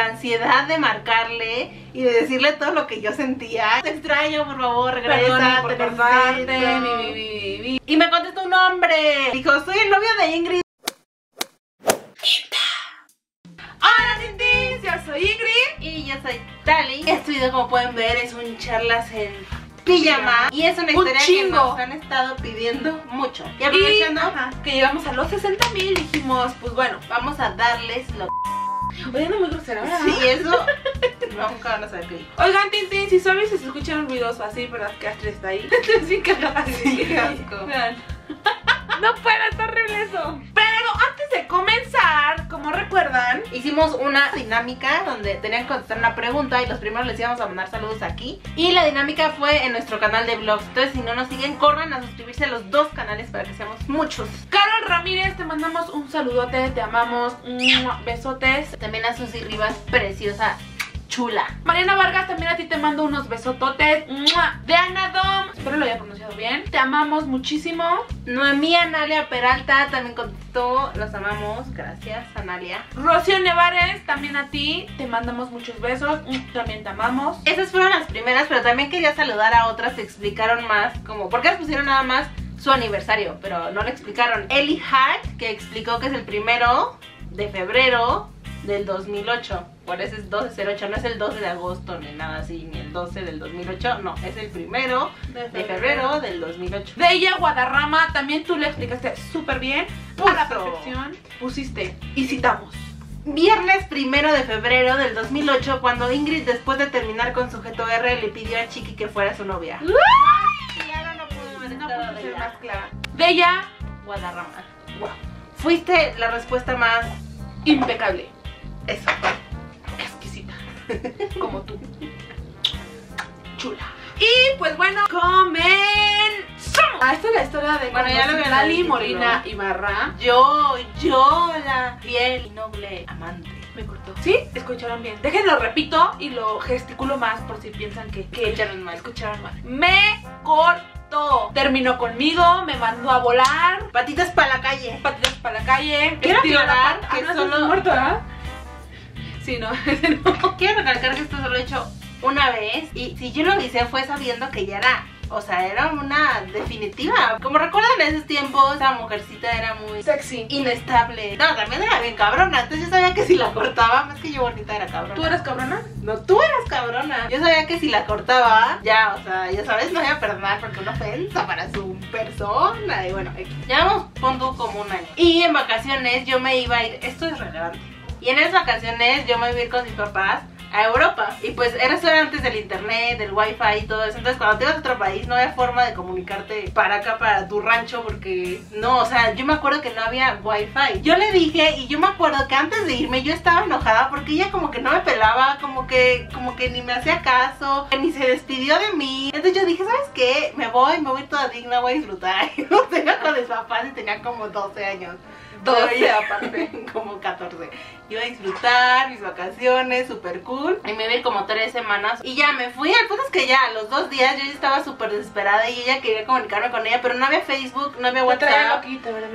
la ansiedad de marcarle y de decirle todo lo que yo sentía. Te extraño, por favor, regresa, por te mi, mi, mi. Y me contestó un hombre. Dijo, soy el novio de Ingrid. Hola, Tintín, yo soy Ingrid. Y yo soy Tali. Este video, como pueden ver, es un charlas en pijama. Y es una Un historia que chingo. nos han estado pidiendo mucho. Y aprovechando, que llegamos a los 60 mil, dijimos, pues bueno, vamos a darles lo oye, no muy grosera, ¿verdad? Sí, eso. Nunca van a saber qué dijo. Oigan, Tintín, si sorry si se escuchan ruidos o así, es que Astrid está ahí. Cagada. Sí, qué asco. Vean. No puedo, está horrible eso. Pero antes de comenzar, como recuerdan, Hicimos una dinámica donde tenían que contestar una pregunta y los primeros les íbamos a mandar saludos aquí. Y la dinámica fue en nuestro canal de vlogs. Entonces, si no nos siguen, corran a suscribirse a los dos canales para que seamos muchos. Ramírez, te mandamos un saludote, te amamos, besotes. También a Susy Rivas, preciosa, chula. Mariana Vargas, también a ti te mando unos besototes. ¡mua! Diana Dom, espero lo haya pronunciado bien. Te amamos muchísimo. Noemí Analia Peralta también contestó. Los amamos. Gracias, Analia. Rocío Nevares, también a ti te mandamos muchos besos. También te amamos. Esas fueron las primeras, pero también quería saludar a otras que explicaron más, como, ¿por qué les pusieron nada más su aniversario? Pero no le explicaron. Ellie Hart, que explicó que es el primero de febrero del 2008. Por eso es 1208, no es el 12 de agosto ni nada así, ni el 12 del 2008, no, es el primero de febrero del 2008. De ella, Guadarrama, también tú le explicaste súper bien. A la Puso. perfección. Pusiste. Y citamos. Viernes primero de febrero del 2008, cuando Ingrid, después de terminar con sujeto R, le pidió a Chiqui que fuera su novia. No pudo ser más clara. De ella, Guadarrama. wow, Fuiste la respuesta más impecable. eso. exquisita. Como tú. Chula. Y pues bueno, comenzamos. Ah, esta es la historia de Bueno, ya lo. Molina Ibarra Yo, yo, la fiel y noble amante. me cortó. ¿Sí? Escucharon bien. Déjenlo repito y lo gesticulo más por si piensan que, que Escucharon mal. escucharon mal. Me cortó. Terminó conmigo, me mandó a volar. Patitas para la calle. Patitas para la calle. Quiero aclarar pata. que Ah, no, solo- muerto, ¿verdad? Sí, no, ese no. Quiero recalcar que esto solo lo he hecho una vez y si yo lo hice fue sabiendo que ya era, o sea, era una definitiva. Como recuerdan en esos tiempos, esa mujercita era muy Sexy. inestable. No, también era bien cabrona. Entonces yo sabía que si la cortaba, más que yo bonita era cabrona. ¿Tú eres cabrona? No, tú eras cabrona. Yo sabía que si la cortaba, ya, o sea, ya sabes, no iba a perdonar porque una ofensa para su persona. Y bueno, llevamos punto como un año. Y en vacaciones yo me iba a ir, esto es relevante. Y en esas vacaciones yo me iba a ir con mis papás a Europa. Y pues eso era antes del internet, del wifi y todo eso. Entonces cuando te ibas a otro país no había forma de comunicarte para acá, para tu rancho, porque no, o sea, yo me acuerdo que no había wifi. Yo le dije y yo me acuerdo que antes de irme yo estaba enojada porque ella como que no me pelaba, como que, como que ni me hacía caso, ni se despidió de mí. Entonces yo dije, ¿sabes qué? Me voy, me voy toda digna, voy a disfrutar. Yo tenía con mis papás y tenía como 12 años. 12 aparte. como 14. Iba a disfrutar mis vacaciones, súper cool. Y me ir como tres semanas. Y ya me fui. El punto es que ya, a los dos días yo ya estaba súper desesperada y ella quería comunicarme con ella, pero no había Facebook, no había WhatsApp.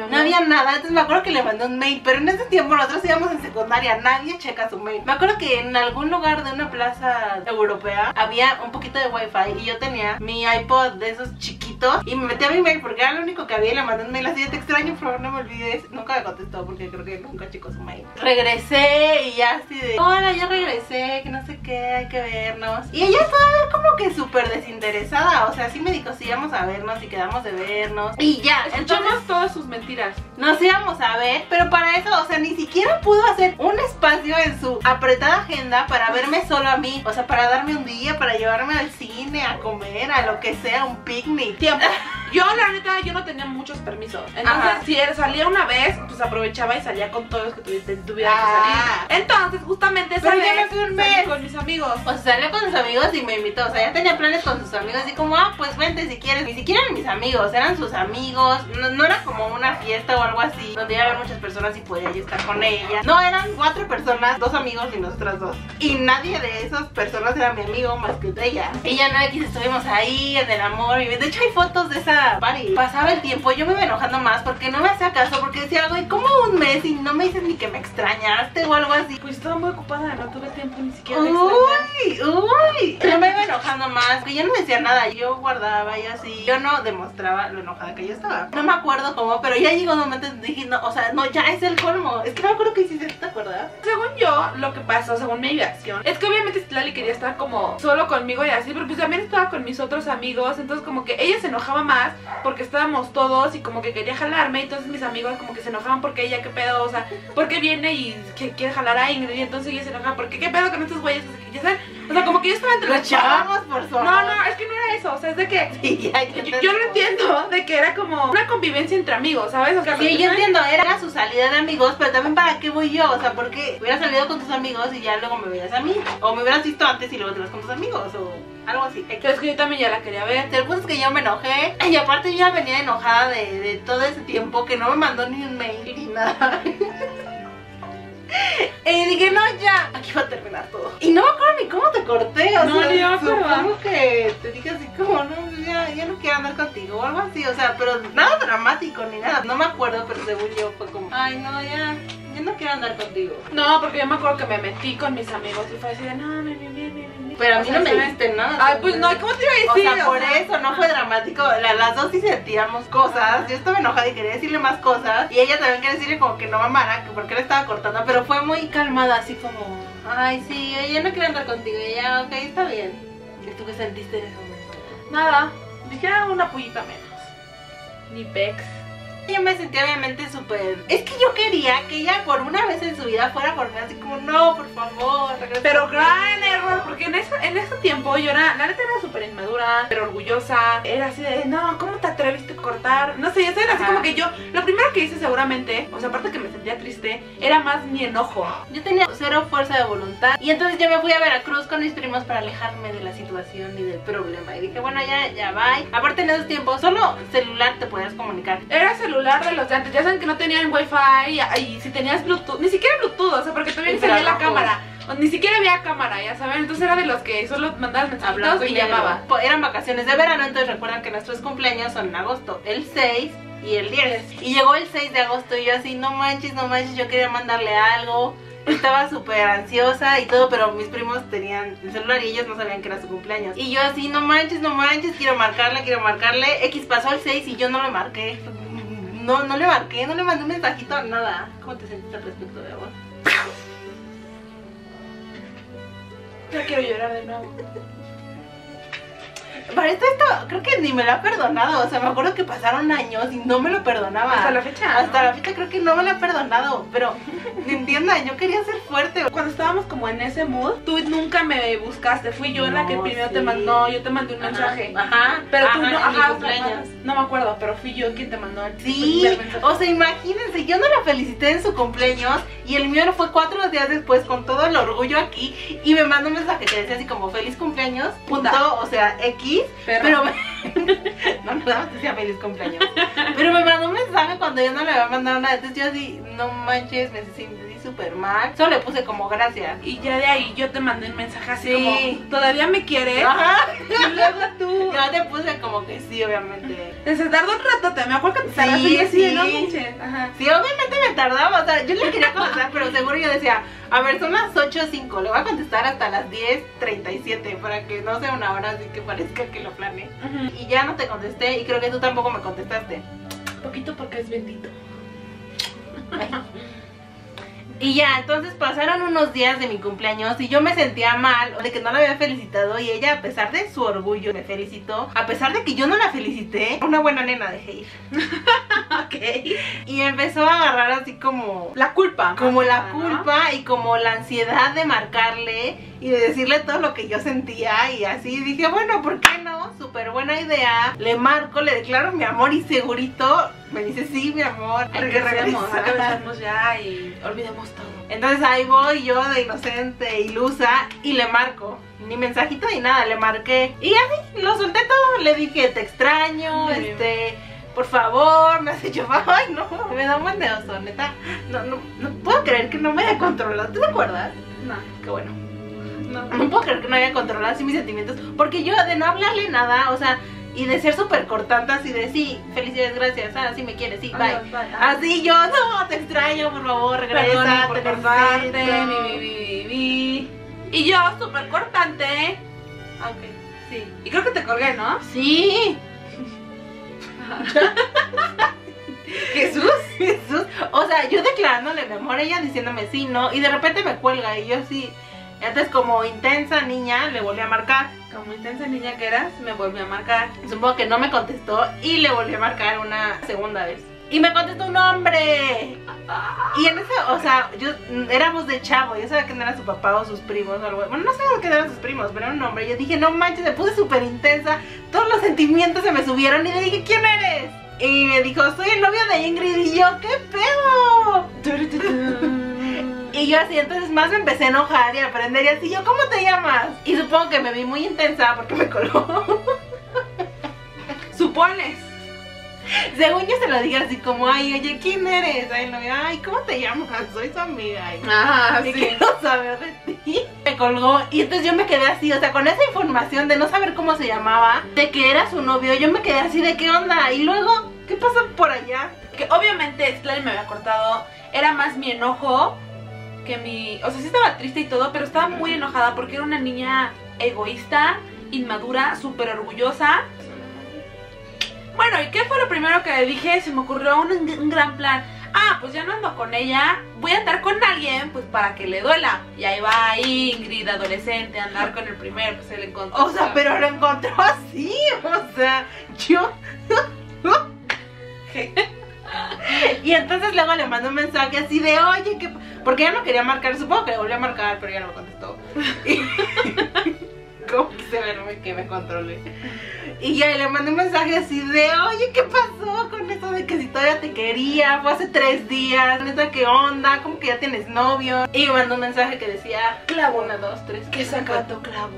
No había nada, entonces me acuerdo que le mandé un mail, pero en ese tiempo nosotros íbamos en secundaria, nadie checa su mail. Me acuerdo que en algún lugar de una plaza europea había un poquito de wifi y yo tenía mi iPod de esos chiquitos y me metí a mi mail porque era lo único que había y le mandé un mail así de te extraño, por favor no me olvides. Nunca me contestó porque creo que nunca checó su mail. Regresé y ya así de, hola, ya regresé, que no sé qué, hay que vernos. Y ella todavía como que súper desinteresada, o sea, sí me dijo, sí, vamos a vernos y quedamos de vernos. Y ya, Escuchamos entonces todas sus mentiras. nos íbamos a ver, pero para eso, o sea, ni siquiera pudo hacer un espacio en su apretada agenda para verme solo a mí. O sea, para darme un día, para llevarme al cine, a comer, a lo que sea, un picnic. Tiempo. Yo, la neta, yo no tenía muchos permisos. Entonces, Ajá. si él salía una vez, pues aprovechaba y salía con todos los que tuvi- te- tuviera Ah. que salir. Entonces, justamente esa Pero ya vez me fui un salí con mis amigos. O sea, salió con sus amigos y me invitó. O sea, ya tenía planes con sus amigos. Y como, ah, pues vente si quieres. Ni siquiera eran mis amigos, eran sus amigos. No, no era como una fiesta o algo así, donde iba a haber muchas personas y podía yo estar con ella. No, eran cuatro personas, dos amigos y nosotras dos. Y nadie de esas personas era mi amigo más que ella. Ella no X estuvimos ahí en el amor. Y de hecho hay fotos de esa party. Pasaba el tiempo, yo me iba enojando más porque no me hacía caso. Porque decía, ¿cómo un mes y no me dices ni que me extrañaste o algo así? Pues estaba muy ocupada, no tuve tiempo ni siquiera de. Uy, uy. Yo me iba enojando más, que yo no decía nada, yo guardaba y así. Yo no demostraba lo enojada que yo estaba. No me acuerdo cómo, pero ya llegó un momento en que dije, no, o sea, no, ya es el colmo. Es que no me acuerdo qué hiciste, ¿te acuerdas? Según yo, lo que pasó, según mi versión, es que obviamente Citlali quería estar como solo conmigo y así, pero pues también estaba con mis otros amigos, entonces como que ella se enojaba más porque estábamos todos y como que quería jalarme, y entonces mis amigos como que se enojaban porque ella, qué pedo, o sea, porque viene y que quiere jalar a Ingrid y entonces ella se enojaba porque qué pedo con estos güeyes, ya saben, o sea, como que yo estaba entre Lo los chavos. por su No, no, es que no era eso, o sea, es de que Sí, ya, ya yo, yo lo entiendo de que era como una convivencia entre amigos, ¿sabes? O sea, Sí, yo entiendo, era su salida de amigos, pero también para qué voy yo, o sea, porque hubiera salido con tus amigos y ya luego me veías a mí, o me hubieras visto antes y luego te vas con tus amigos, o algo así. Pero es que yo también ya la quería ver. El punto es que yo me enojé y aparte yo ya venía enojada de, de todo ese tiempo que no me mandó ni un mail ni nada. Y dije, no, ya, aquí va a terminar todo. Y no me acuerdo ni cómo te corté, o No, sea, supongo que te dije así como, no, pues ya, ya no quiero andar contigo o algo así, o sea, pero nada dramático ni nada. No me acuerdo, pero según yo fue como, ay, no, ya no quiero andar contigo. No, porque yo me acuerdo que me metí con mis amigos y fue así de, no, me, me, me, me, me. Pero a O mí no me dijiste nada. Ay, pues no, ¿cómo te iba a O decir? sea, por eso no fue dramático. La- las dos sí sentíamos cosas. Yo estaba enojada y quería decirle más cosas. Y ella también quería decirle como que no mamara, que porque le estaba cortando. Pero fue muy calmada, así como, ay, sí, ella no quiere andar contigo. Y ella, ok, está bien. ¿Y tú qué sentiste en ese momento? Nada, dije "Ah, una pullita menos. Ni pex. Yo me sentí obviamente súper... Es que yo quería que ella por una vez en su vida fuera por mí así como, no, por favor, Pero conmigo". gran error, porque en ese, en ese tiempo yo era, la neta era súper inmadura, pero orgullosa. Era así de, no, ¿cómo te atreviste a cortar? No sé, ya sabes, así como que yo, lo primero que hice seguramente, o sea, aparte que me sentía triste, era más mi enojo. Yo tenía cero fuerza de voluntad y entonces yo me fui a Veracruz con mis primos para alejarme de la situación y del problema. Y dije, bueno, ya, ya, bye. Aparte en esos tiempos, solo celular te podías comunicar. Era celular de los de antes, ya saben que no tenían wifi y, y si tenías bluetooth, ni siquiera bluetooth, o sea, porque todavía ni salía la cámara. O ni siquiera había cámara, ya saben, entonces era de los que solo blanco mensajitos y y llamaba. Eran vacaciones de verano, entonces recuerdan que nuestros cumpleaños son en agosto, el 6 y el 10. Y llegó el 6 de agosto y yo así, no manches, no manches, yo quería mandarle algo. Estaba súper ansiosa y todo, pero mis primos tenían el celular y ellos no sabían que era su cumpleaños. Y yo así, no manches, no manches, quiero marcarle, quiero marcarle. X pasó el 6 y yo no le marqué. No, no le marqué, no le mandé un mensajito, nada. ¿Cómo te sentiste al respecto de vos? Ya quiero llorar de nuevo. Para esto, esto, creo que ni me lo ha perdonado. O sea, me acuerdo que pasaron años y no me lo perdonaba. Hasta la fecha. Hasta ¿no? la fecha creo que no me lo ha perdonado. Pero, entiendan, yo quería ser fuerte. Cuando estábamos como en ese mood, tú nunca me buscaste. Fui yo la que No, primero sí. te mandó. Yo te mandé un Ajá, mensaje. Ajá. Pero tú ajá, no, ajá, no, no me acuerdo, pero fui yo quien te mandó el Sí, o sea, imagínense, yo no la felicité en su cumpleaños y el mío no fue cuatro días después con todo el orgullo aquí y me mandó un mensaje que decía así como feliz cumpleaños, punto, o sea, X, Perra. pero me... no, nada más decía feliz cumpleaños, pero me mandó un mensaje cuando yo no le había mandado nada, entonces yo así, no manches, me súper mal, solo le puse como gracias. Y ya de ahí yo te mandé un mensaje así Sí. como, ¿todavía me quieres? Ajá, Y luego tú. yo te puse como que sí, obviamente. Se tardó un rato, te me acuerdo que te Sí, tardaste de, sí. no manches. Ajá. Sí, obviamente me tardaba, o sea, yo le quería contestar, pero seguro yo decía, a ver, son las 8.05, le voy a contestar hasta las 10.37 para que no sea una hora así que parezca que lo planeé. Y ya no te contesté y creo que tú tampoco me contestaste. Poquito porque es bendito. Y ya, entonces pasaron unos días de mi cumpleaños y yo me sentía mal de que no la había felicitado y ella a pesar de su orgullo me felicitó, a pesar de que yo no la felicité, una buena nena dejé ir. ok. Y empezó a agarrar así como La culpa. como la culpa y como la ansiedad de marcarle y de decirle todo lo que yo sentía y así dije, bueno, ¿por qué no? Súper buena idea. Le marco, le declaro mi amor y segurito Me dice, sí, mi amor, Regresemos, regresemos ya y olvidemos todo. Entonces ahí voy yo de inocente, ilusa, y le marco. Ni mensajito ni nada, le marqué. Y así, lo solté todo. Le dije, te extraño, bien. este, por favor, me has hecho Ay, no, me da un buen de oso, neta. No, no, no puedo creer que no me haya controlado. ¿Tú te acuerdas? No, Qué bueno. no. No puedo creer que no haya controlado así mis sentimientos. Porque yo de no hablarle nada, o sea, y de ser súper cortante así de sí, felicidades, gracias, ah, sí me quieres, sí, bye. Bye. Ah, Así yo, no, te extraño, por favor, regresa, por te cortarte, mi, mi, mi. Y yo, súper cortante. Aunque, sí. Y creo que te colgué, ¿no? Sí, Jesús. Jesús. O sea, yo declarándole mi amor, ella diciéndome sí, no, y de repente me cuelga y yo así. Entonces, como intensa niña, le volví a marcar. Como intensa niña que eras, me volvió a marcar. Supongo que no me contestó y le volví a marcar una segunda vez. Y me contestó un hombre. Y en ese, o sea, yo éramos de chavo, yo sabía que no era su papá o sus primos o algo. Bueno, no sabía que eran sus primos, pero era un hombre. Yo dije, no manches, me puse súper intensa. Todos los sentimientos se me subieron y le dije, ¿quién eres? Y me dijo, soy el novio de Ingrid. Y yo, ¿qué pedo? Y yo así, entonces más me empecé a enojar y a aprender y así, yo, ¿cómo te llamas? Y supongo que me vi muy intensa porque me colgó. Supones. Según yo se lo dije así como, ay, oye, ¿quién eres? Ay, no, ay, ¿cómo te llamas? Soy su amiga. Ay, Ajá, y quiero saber de ti. Me colgó y entonces yo me quedé así, o sea, con esa información de no saber cómo se llamaba, de que era su novio, yo me quedé así de qué onda. Y luego, ¿qué pasó por allá? Que obviamente Slary me había cortado. Era más mi enojo que mi. O sea, sí estaba triste y todo, pero estaba muy enojada porque era una niña egoísta, inmadura, súper orgullosa. Bueno, ¿y qué fue lo primero que le dije? Se me ocurrió un, un gran plan. Ah, pues ya no ando con ella, voy a andar con alguien, pues para que le duela. Y ahí va Ingrid, adolescente, a andar con el primero que se le encontró. O sea, pero lo encontró así, o sea, yo... Y entonces luego le mandó un mensaje así de, oye, que... Porque ella no quería marcar, supongo que le volvió a marcar, pero ya no me contestó. Y... ¿Cómo quise verme que me controle? Y ya le mandé un mensaje así de, oye, ¿qué pasó con eso de que si todavía te quería? Fue hace tres días, neta, ¿qué onda? ¿Cómo que ya tienes novio? Y me mandó un mensaje que decía, clavo, una, dos, tres, ¿Qué saca tu clavo?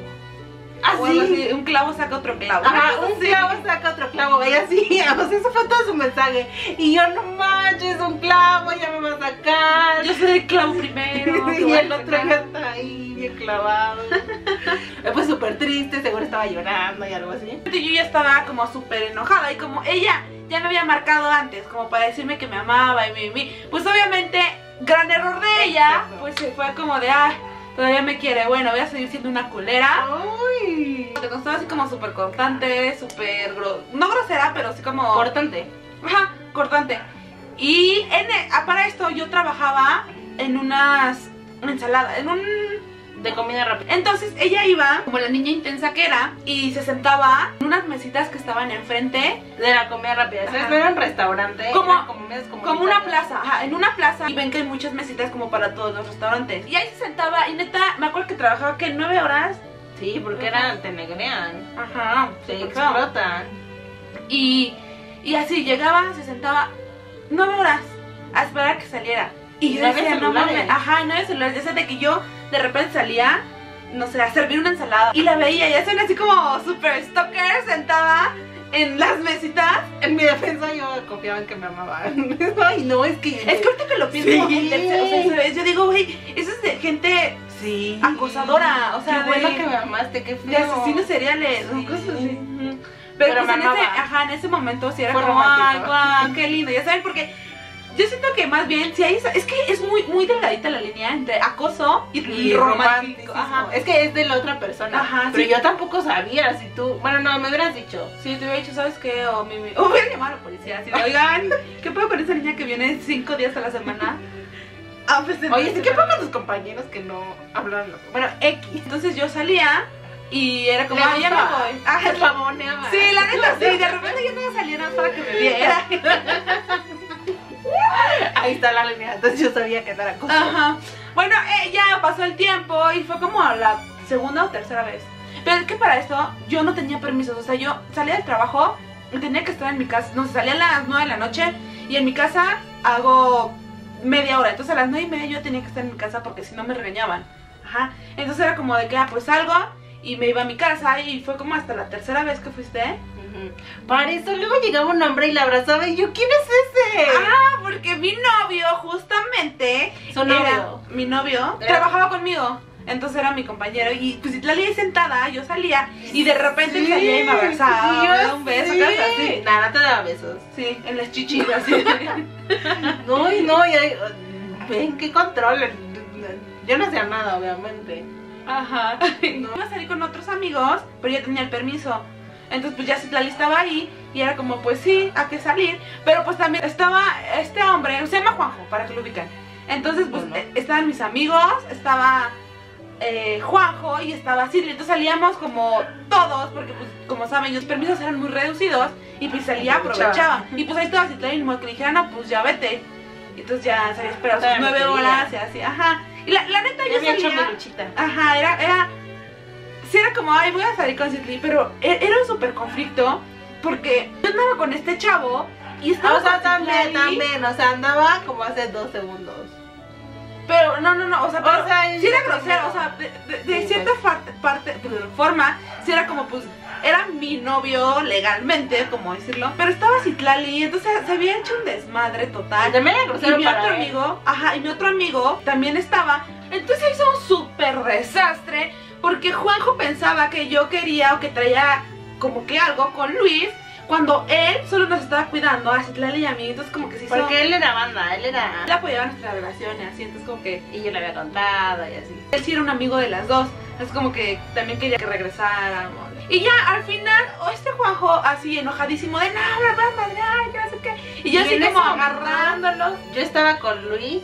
Así. O algo así, un clavo saca otro clavo. Ajá, un clavo saca otro clavo, y así, o sea, eso fue todo su mensaje. Y yo, no manches, un clavo, ya me va a sacar. Yo soy el clavo primero. y el otro ya está ahí, bien clavado. Puse súper triste, seguro estaba llorando y algo así. Yo ya estaba como súper enojada y como ella ya me había marcado antes, como para decirme que me amaba y mi, mi, pues obviamente, gran error de ella, Exacto. pues se fue como de, ay, todavía me quiere, bueno, voy a seguir siendo una culera. Te costó así como súper cortante, súper, gro- no grosera, pero así como... Cortante. Ajá, cortante. Y en e- ah, para esto yo trabajaba en unas ensaladas, en un De comida rápida. entonces ella iba, como la niña intensa que era, y se sentaba en unas mesitas que estaban enfrente, De la comida rápida. Ajá. No era un restaurante. Como- una plaza, ajá, en una plaza, y ven que hay muchas mesitas como para todos los restaurantes. Y ahí se sentaba, y neta, me acuerdo que trabajaba que nueve horas. Sí, porque Ajá. eran, te negrean. Ajá, Te explotan. Y, y así llegaba, se sentaba nueve horas a esperar a que saliera. Y yo no decía, no mames, ajá, no había celulares. Ya de que yo de repente salía, no sé, a servir una ensalada. Y la veía, ya se así como super stalker sentada en las mesitas. En mi defensa yo confiaba en que me amaban. Ay, no, es que... Es que ahorita que lo pienso, Sí. en tercero, o sea, ¿sabes? yo digo, güey, eso es de gente Sí. acosadora, o sea, Qué bueno de- que me amaste, qué feo. de asesinos seriales, Sí. cosas así. Pero Pero, pues en ese, ajá, en ese momento sí era Fue como, ay, guau, qué lindo, ya saben, porque yo siento que más bien, si hay, esa- es que es muy, muy delgadita la línea entre acoso y, y romántico. Ajá. Es que es de la otra persona. Ajá, pero sí. yo tampoco sabía si tú. Bueno, no, me hubieras dicho. Si te hubiera dicho, ¿sabes qué? O mi- o hubiera llamado a la policía, así oigan, ¿qué puedo con esa niña que viene cinco días a la semana? A presentarse Oye, ¿sí ¿qué pasa con tus compañeros que no hablan? lo- Bueno, X. Entonces yo salía y era como, ah, ya me voy. Ajá, La moneaba. Sí, la neta sí, de repente yo no salía nada para que me viera. Ahí está la línea. Entonces yo sabía que era cosa. Bueno, eh, ya pasó el tiempo y fue como la segunda o tercera vez. Pero es que para esto yo no tenía permisos, o sea, yo salía del trabajo tenía que estar en mi casa, no sé, salía a las 9 de la noche y en mi casa hago media hora, entonces a las 9 y media yo tenía que estar en mi casa porque si no me regañaban. Ajá, entonces era como de que, ah, pues salgo y me iba a mi casa y fue como hasta la tercera vez que fuiste. Para eso luego llegaba un hombre y la abrazaba y yo, ¿quién es ese? Ah, porque mi novio justamente Su era- mi novio Era- trabajaba conmigo. Entonces era mi compañero y pues la leí sentada, yo salía y de repente Sí, salía y me abrazaba, sí, me daba un beso, sí. cosas así. Nada, te daba besos. Sí, en las chichis así. No, y no, y ahí, ven qué control. Yo no hacía nada, obviamente. Ajá. No. Iba a salir con otros amigos, pero yo tenía el permiso. Entonces pues ya Citlali estaba ahí y era como pues sí, hay que salir. Pero pues también estaba este hombre, se llama Juanjo, para que lo ubican. Entonces pues Bueno. eh, estaban mis amigos, estaba eh, Juanjo y estaba Citlali. Entonces salíamos como todos, porque pues como saben los permisos eran muy reducidos y pues salía, Aprovechaba. Y pues ahí estaba Citlali y modo que dijera, no, pues ya vete. Y entonces ya salía a esperar sus nueve horas y así, ajá. Y la, la neta Ya yo había hecho salía... mi luchita. Ajá, era, era. Sí, era como, ay, voy a salir con Citli, pero e- era un súper conflicto porque yo andaba con este chavo y estaba. O sea, también, también, o sea, andaba como hace dos segundos. Pero no, no, no, o sea, pero, O sea, sí era grosero, o sea, de, de- de Sí, cierta parte, parte, forma, sí era como, pues, era mi novio legalmente, como decirlo, pero estaba Citlali, entonces se había hecho un desmadre total. También era Y grosero mi para otro él. amigo, ajá, y mi otro amigo también estaba. Entonces hizo un súper desastre porque Juanjo pensaba que yo quería o que traía como que algo con Luis cuando él solo nos estaba cuidando a Citlali y a mí. Entonces como que se hizo... Porque él era banda, él él era... apoyaba nuestra relación y así, entonces como que Y yo le había contado y así. él sí era un amigo de las dos. Es como que también quería que regresáramos. Y ya al final, oh, este Juanjo así enojadísimo de no, me vas a madrear, que no sé qué. Y yo Y así como agarrándolo. Yo estaba con Luis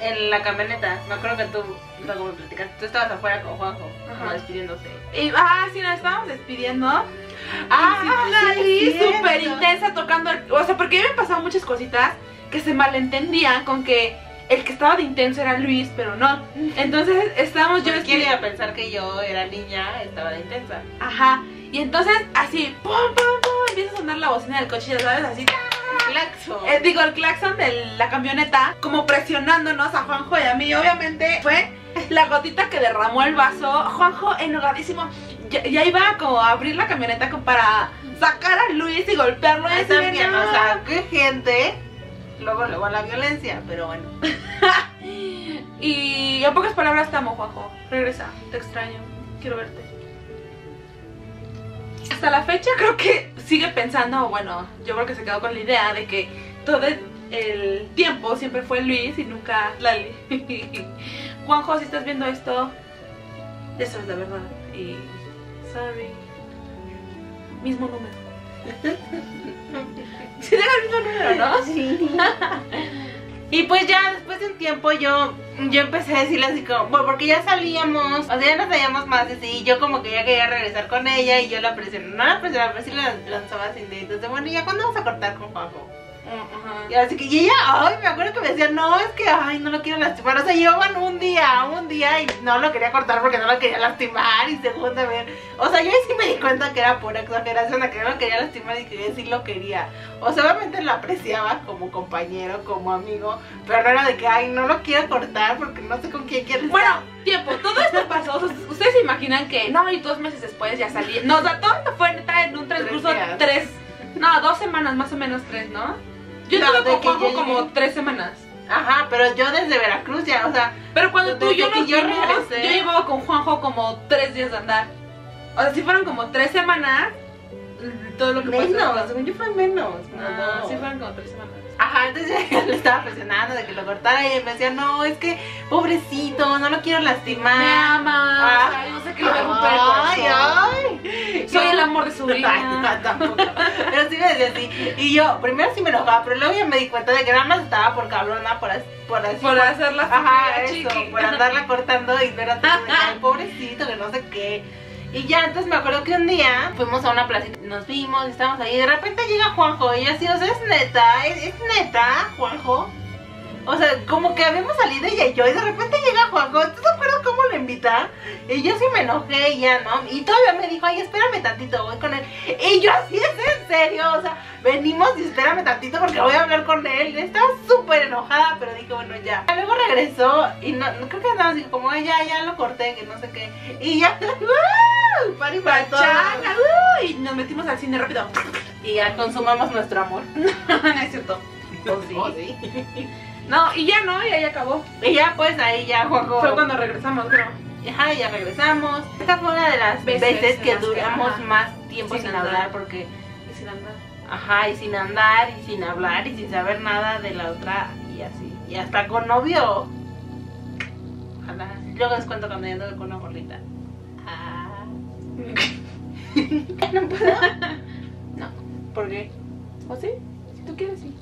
en la camioneta. Me acuerdo que tú, me platicaste, tú estabas afuera con Juanjo, como despidiéndose. Y, ah, sí, nos estábamos despidiendo. Ah, sí, sí, es cierto. súper intensa tocando. el- o sea, porque ya me pasaban muchas cositas que se malentendían con que el que estaba de intenso era Luis, pero no. Entonces estábamos yo Yo vestida- quería pensar que yo era niña, estaba de intensa. Ajá. Y entonces así, pum, pum, pum, empieza a sonar la bocina del coche, ya sabes, así. Claxo. Eh, digo, el claxon de la camioneta, como presionándonos a Juanjo y a mí. Obviamente fue la gotita que derramó el vaso. Juanjo enojadísimo. Ya, ya iba como a abrir la camioneta como para sacar a Luis y golpearlo. Y también, "No". o sea, qué gente. Luego, luego a la violencia, pero bueno. Y en pocas palabras te amo, Juanjo. Regresa, te extraño. Quiero verte. Hasta la fecha creo que sigue pensando, o bueno, yo creo que se quedó con la idea de que todo el tiempo siempre fue Luis y nunca Lali. Juanjo, si estás viendo esto, ya sabes la verdad. Y sorry. Mismo número. Sí, era el mismo número, ¿no? Sí. Y pues ya después de un tiempo yo, yo empecé a decirle así como, bueno, porque ya salíamos, o sea, ya nos veíamos más así, y yo como que ya quería regresar con ella y yo la presioné, no la presionaba, pero sí la lanzaba así de, entonces, bueno, ¿y ya cuándo vamos a cortar con Juanjo? Y así que, y ella, ay, me acuerdo que me decía, no, es que, ay, no lo quiero lastimar, o sea, llevaban un día, un día y no lo quería cortar porque no lo quería lastimar y según también, o sea, yo sí me di cuenta que era pura exageración, a que no lo quería lastimar y que yo sí lo quería, o sea, obviamente lo apreciaba como compañero, como amigo, pero no era de que, ay, no lo quiero cortar porque no sé con quién quiere estar. Bueno, tiempo, todo esto pasó. o sea, Ustedes se imaginan que no, y dos meses después ya salí. No, o sea, todo fue neta en un transcurso Tres días. tres. No, dos semanas, más o menos tres, ¿no? Yo No, estuve con Juanjo como tres semanas. Ajá, pero yo desde Veracruz ya, o sea, Pero cuando tú y yo nos yo vimos, regresé. yo llevaba con Juanjo como tres días de andar. O sea, si fueron como tres semanas, todo lo que pasó. menos, según yo fue menos, No, dos. sí fueron como tres semanas. Ajá, entonces yo le estaba presionando de que lo cortara y él me decía, no, es que pobrecito, no lo quiero lastimar. Me ama, Ah. yo sé que le voy a romper el corazón. Ay, ay. Soy el amor de su vida. no, tampoco. Pero sí me decía así. Y yo, primero sí me enojaba, pero luego ya me di cuenta de que nada más estaba por cabrona, por, as- por así. Por hacer la Ajá, estúpida, eso, chiqui. por andarla cortando y no de que, ay, pobrecito, que no sé qué. Y ya, entonces me acuerdo que un día fuimos a una placita, nos vimos, estábamos ahí, y de repente llega Juanjo, y así, o sea, es neta, es, es neta, Juanjo. O sea, como que habíamos salido ella y yo y de repente llega Juanjo. ¿Tú te acuerdas cómo le invita? Y yo sí me enojé y ya, ¿no? Y todavía me dijo, ay, espérame tantito, voy con él. Y yo así es en serio, o sea, venimos y espérame tantito porque voy a hablar con él. Estaba súper enojada, pero dije, bueno, ya. Luego regresó y no, no- creo que andaba así como, ay, ya, ya lo corté, que no sé qué. Y ya, ¡uh! Pari para todo. Pachanga, uy, y nos metimos al cine rápido. Y ya consumamos nuestro amor. no es cierto. ¿O sí? ¿O sí? No, y ya no, y ahí acabó. Y ya, pues ahí ya, Juanjo. Fue cuando regresamos, creo. Ajá, ya regresamos. Esta fue una de las Veces que duramos más tiempo sin sin, hablar porque, Y sin andar. ajá, y sin andar y sin hablar y sin saber nada de la otra y así. Y hasta con novio. Ojalá. Luego les cuento cuando yo con una morrita. Ah. no puedo. No. ¿Por qué? ¿O sí? Si tú quieres, sí.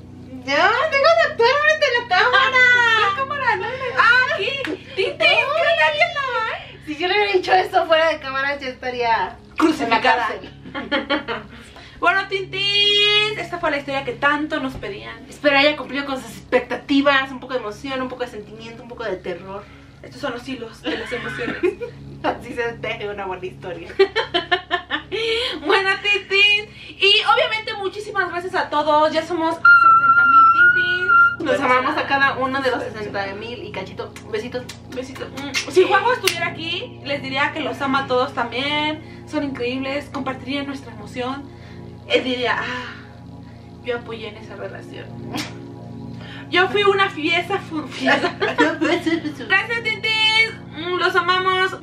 Ya, deja de actuar frente a la cámara. ¿Cuál cámara? No. ¡Ah, aquí! ¡Tintín! ¿Qué no? Si yo le hubiera dicho esto fuera de cámara, yo estaría en la Crucificada. cárcel. Bueno, Tintín, esta fue la historia que tanto nos pedían. Espero haya cumplido con sus expectativas, un poco de emoción, un poco de sentimiento, un poco de terror. Estos son los hilos de las emociones. Así se teje una buena historia. bueno, Tintín. Y obviamente muchísimas gracias a todos. Ya somos 60 mil Tintín. Nos amamos a cada uno de los 60 mil y cachito. Besitos. Besitos. Mm. Si Juanjo estuviera aquí, les diría que los ama a todos también. Son increíbles. Compartirían nuestra emoción. Él diría, ah, yo apoyé en esa relación. Yo fui una fiesta. fiesta. Gracias, Tintín. Mm, Los amamos.